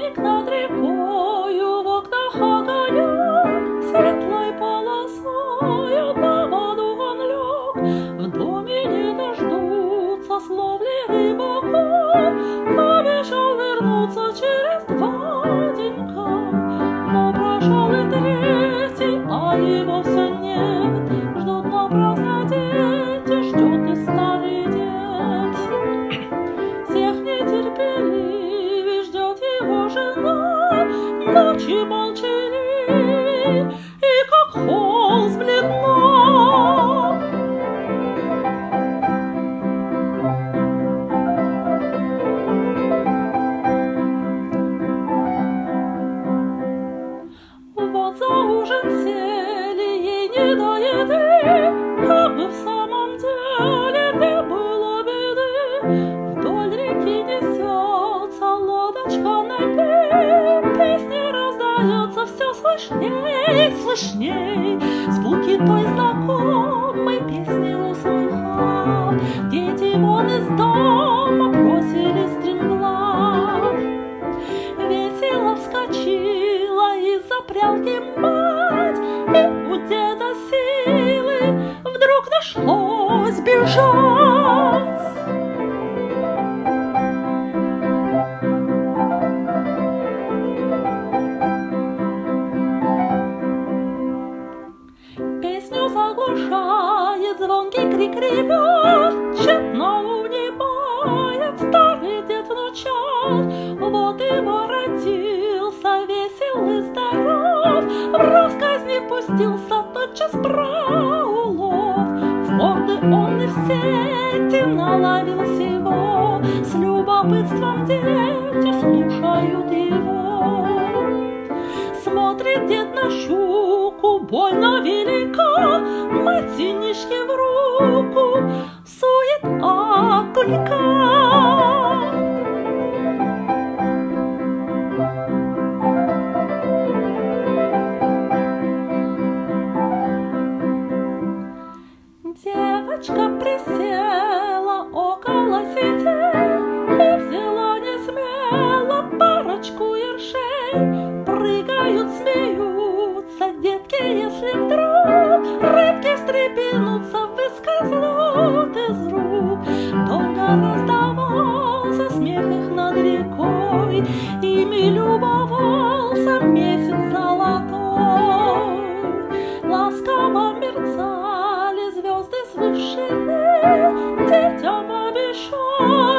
домик над рікою, в окнах огоня, светлой полосою на воду он лег. в доме не дождутся слов рибок. Ночи молчали, и как холст бледна. Вот за ужин сели ей не до еды, как бы слышней, слышней. Звуки той знакомой песни услыхав, дети вон из дома бросили стремглав. Весело вскочила из запрялки мать, И у деда силы вдруг нашлось бежать. Заглушает звонкий крик ребят, Тщетно унимает старый дед внучат. Вот и воротился весел и здоров, В расказни пустился тотчас про улов. В морды он и в сети наловил всего, С любопытством дети слушают его. Смотрит дед на щуку, больно велика, Матинишке в руку сует окунька. Девочка ковру. Долго раздавался смех их над рекой, Ими любовался месяц золотой. Ласково мерцали звезды с вышины, Детям обещал